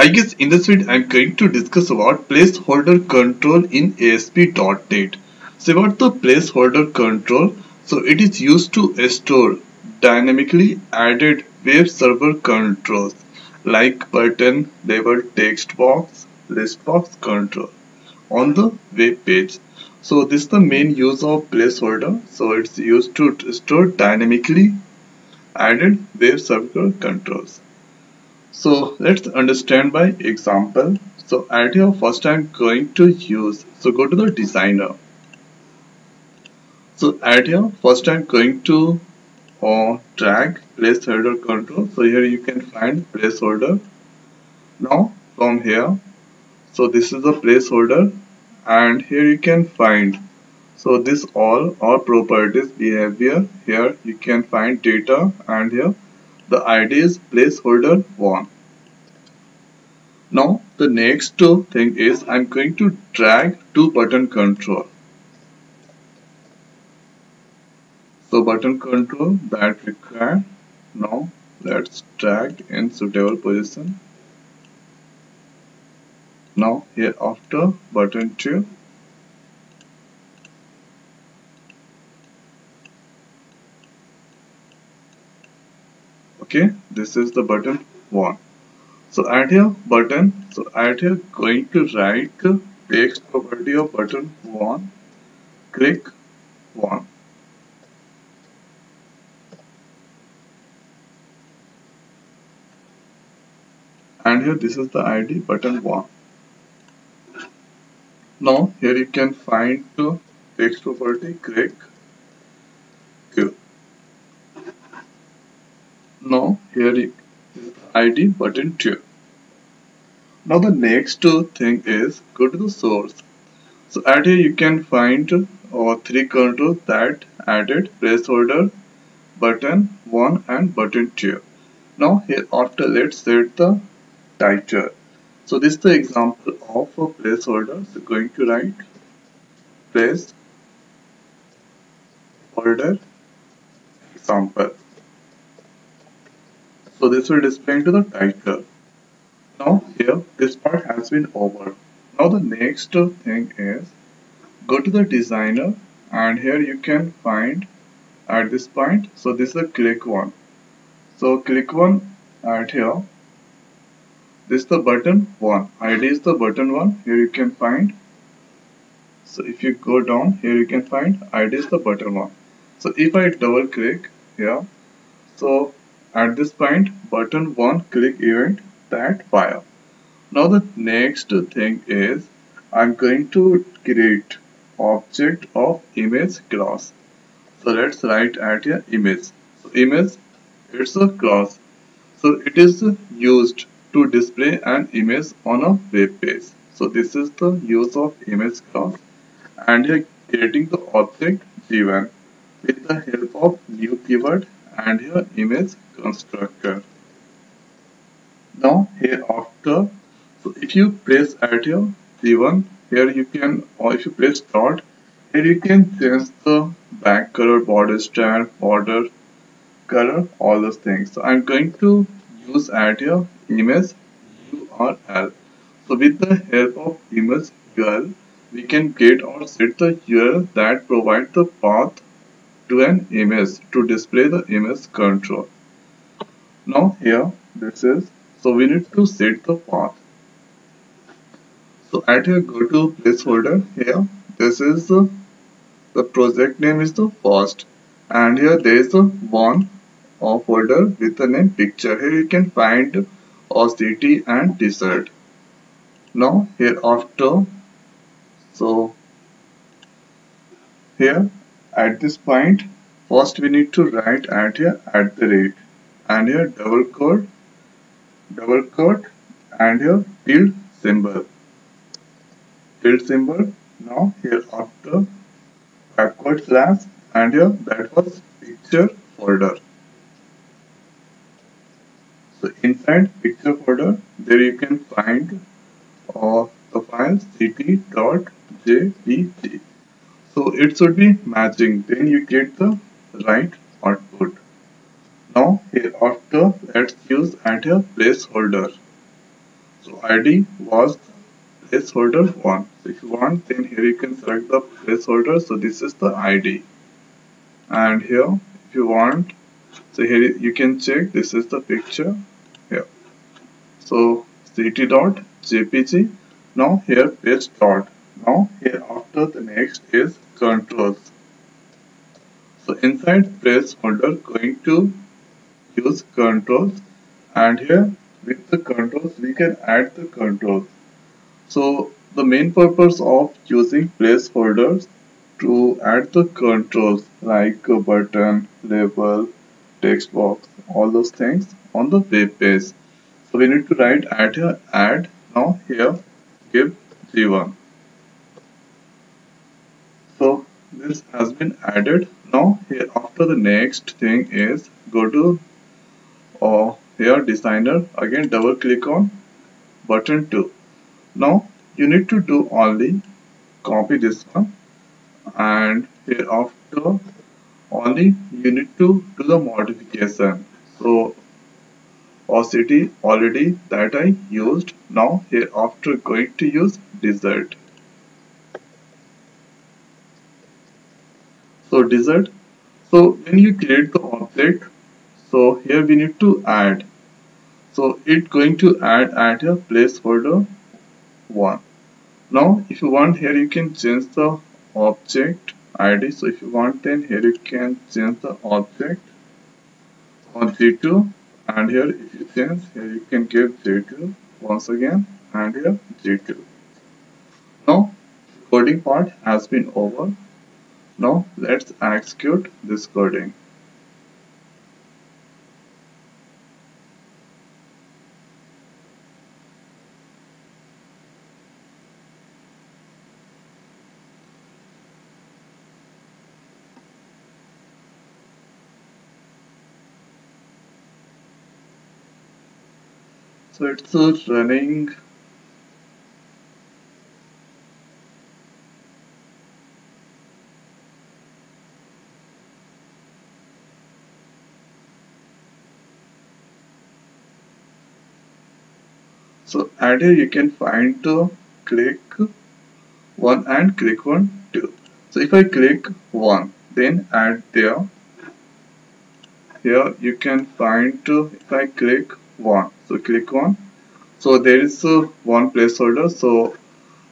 Hi guys, in this video I'm going to discuss about placeholder control in ASP.NET. So about the placeholder control, so it is used to store dynamically added web server controls like button, label, text box, list box control on the web page. So this is the main use of placeholder. So it's used to store dynamically added web server controls. So let's understand by example. So at here first I'm going to use, so go to the designer. So at here first I'm going to uh, drag placeholder control. So here you can find placeholder. Now from here, so this is the placeholder and here you can find so this all all properties behavior here you can find data and here the id is placeholder 1 now the next thing is i'm going to drag to button control. So button control that require now let's drag in suitable position. Now here after button 2 okay this is the button 1 so add here button. So add here going to write text property of button 1 click 1 and here this is the id button 1 now here you can find text property click Now here is ID button 2. Now the next thing is go to the source. So at here you can find uh, three controls that added placeholder button 1 and button 2. Now here after let's set the title. So this is the example of a placeholder. So going to write place holder example so this will display into the title. Now here this part has been over. Now the next thing is go to the designer and here you can find at this point so this is a click one. So click one at here this is the button 1 id is the button 1 here you can find so if you go down here you can find id is the button 1 so if i double click here so at this point, button 1 click event that fire. Now the next thing is I'm going to create object of image class. So let's write at here image. So image it's a class. So it is used to display an image on a web page. So this is the use of image class and here creating the object given with the help of new keyword and here image constructor. Now here after, so if you press at here C1, here you can, or if you press dot, here you can change the back color, border style, border color, all those things. So I'm going to use at here image URL. So with the help of image URL, we can get or set the URL that provide the path to an image to display the image control. Now here this is so we need to set the path. So at here go to placeholder here this is the, the project name is the first and here there is the one uh, folder with the name picture here you can find a city and desert. Now here after so here at this point first we need to write at here at the rate. And here double quote double quote and here tilde symbol. Tilde symbol now here after backward slash and here that was picture folder. So inside picture folder there you can find uh, the file ct.jpg so it should be matching. Then you get the right output. Now here after let's use add a placeholder. So ID was placeholder 1. So if you want then here you can select the placeholder. So this is the ID. And here if you want so here you can check this is the picture here. So ct.jpg now here paste dot. Now here after the next is controls. So inside placeholder going to use controls and here with the controls we can add the controls so the main purpose of using placeholders to add the controls like a button, label, text box, all those things on the web page. So we need to write add here add now here give g1. This has been added. Now here after the next thing is go to uh, here designer. Again double click on button 2 now you need to do only copy this one. And here after only you need to do the modification. So opacity already that I used. Now here after going to use desert so desert so when you create the object so here we need to add. So it going to add at a placeholder 1 now if you want here you can change the object id so if you want then here you can change the object on g2 and here if you change here you can give g2 once again and here g2 now coding part has been over now let's execute this coding. So it's running so add here you can find the click one and click one two so if I click one then add there. Here you can find if I click one so click 1 so there is one placeholder. So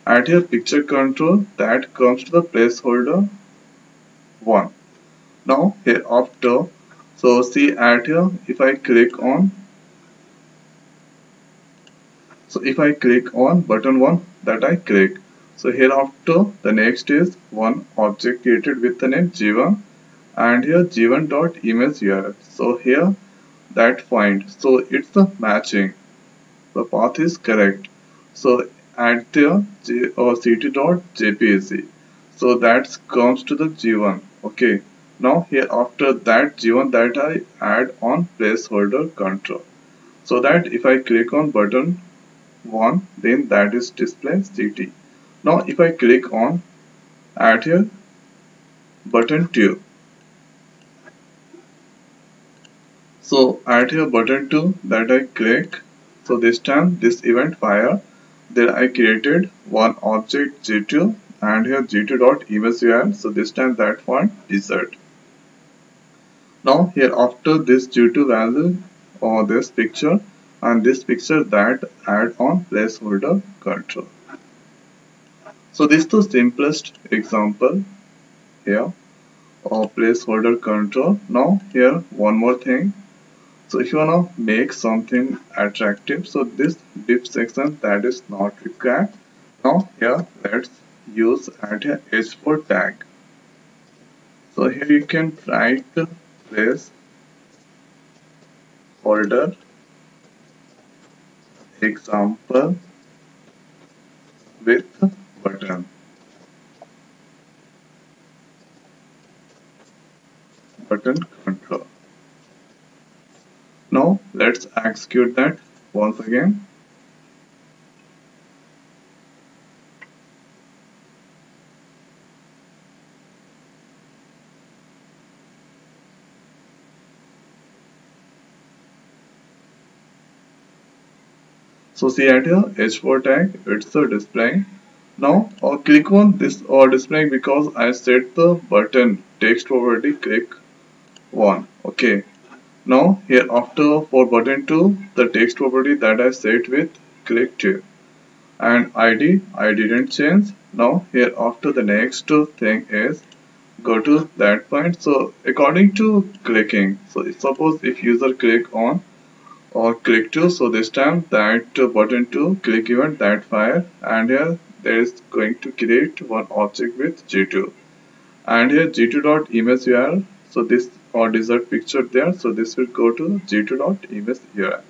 add here picture control that comes to the placeholder one. Now here after. So see add here if I click on so if I click on button 1 that I click so here after the next is one object created with the name g1 and here g1 dot image url so here that find so it's the matching. The path is correct. So add the uh, J or ct dot jpg so that comes to the g1 okay. Now here after that g1 that I add on placeholder control. So that if I click on button 1 then that is display ct now if I click on add here button 2 so add here button 2 that I click. So this time this event fire then I created one object g2 and here g2 dot image so this time that one desert now here after this g2 value or this picture and this picture that add on placeholder control. So this is the simplest example here of placeholder control. Now here one more thing. So if you want to make something attractive so this div section that is not required. Now here let's use add a h4 tag. So here you can write place folder example with button button control now let's execute that once again. So see at here h4 tag it's the display. Now I'll click on this or display because I set the button text property click 1 okay. Now here after for button 2 the text property that I set with click 2 and ID I didn't change. Now here after the next thing is go to that point. So according to clicking so suppose if user click on or click to. So this time that button to click event that fire. And here there is going to create one object with g2 and here g2 dot image url so this or desired picture there. So this will go to g2 dot image url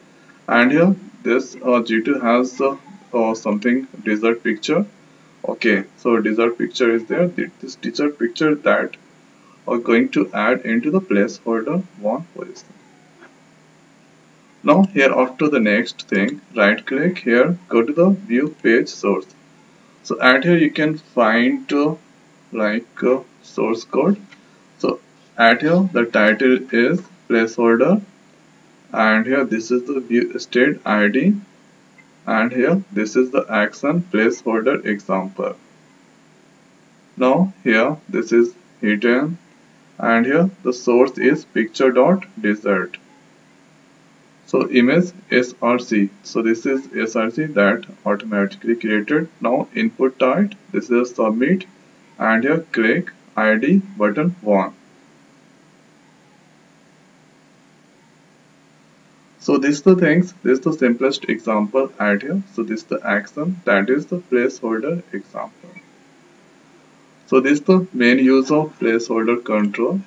and here this uh, g2 has uh, uh, something desired picture. Okay so desired picture is there. This desired picture that are going to add into the placeholder one position now here after the next thing. Right click here. Go to the view page source. So at here you can find uh, like uh, source code. So at here the title is placeholder. And here this is the view state id and here this is the action placeholder example. Now here this is hidden. And here the source is picture dot desired so image src so this is src that automatically created. Now input type. This is submit and here click id button 1 So this is the things, this is the simplest example add here. So this is the action, that is the placeholder example. So this is the main use of placeholder control